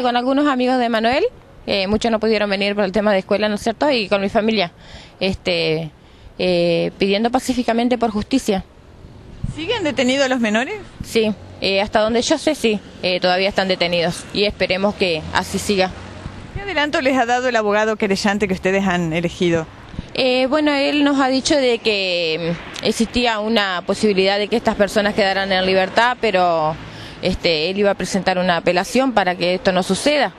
solamente con algunos amigos de Manuel, eh, muchos no pudieron venir por el tema de escuela, ¿no es cierto? Y con mi familia, este, eh, pidiendo pacíficamente por justicia. ¿Siguen detenidos los menores? Sí, eh, hasta donde yo sé, sí, eh, todavía están detenidos y esperemos que así siga. ¿Qué adelanto les ha dado el abogado querellante que ustedes han elegido? Eh, bueno, él nos ha dicho de que mm, existía una posibilidad de que estas personas quedaran en libertad, pero este, él iba a presentar una apelación para que esto no suceda.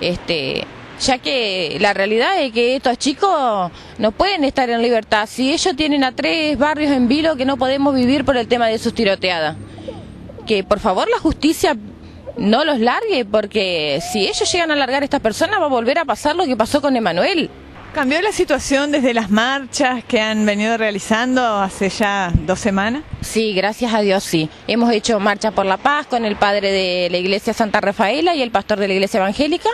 Este, ya que la realidad es que estos chicos no pueden estar en libertad. Si ellos tienen a tres barrios en vilo que no podemos vivir por el tema de sus tiroteadas. Que por favor la justicia no los largue, porque si ellos llegan a largar a estas personas va a volver a pasar lo que pasó con Emanuel. ¿Cambió la situación desde las marchas que han venido realizando hace ya dos semanas? Sí, gracias a Dios sí. Hemos hecho marcha por la paz con el padre de la iglesia Santa Rafaela y el pastor de la iglesia evangélica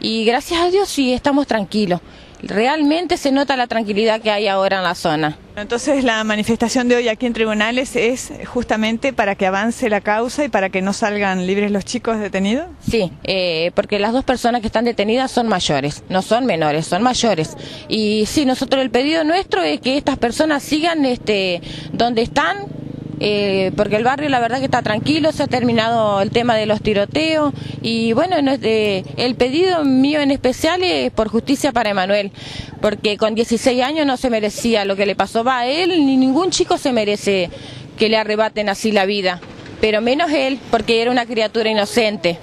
y gracias a Dios sí, estamos tranquilos. Realmente se nota la tranquilidad que hay ahora en la zona. Entonces la manifestación de hoy aquí en tribunales es justamente para que avance la causa y para que no salgan libres los chicos detenidos. Sí, eh, porque las dos personas que están detenidas son mayores, no son menores, son mayores. Y sí, nosotros el pedido nuestro es que estas personas sigan este, donde están, eh, porque el barrio la verdad que está tranquilo, se ha terminado el tema de los tiroteos y bueno, no de- el pedido mío en especial es por justicia para Emanuel, porque con 16 años no se merecía lo que le pasó va a él, ni ningún chico se merece que le arrebaten así la vida, pero menos él, porque era una criatura inocente.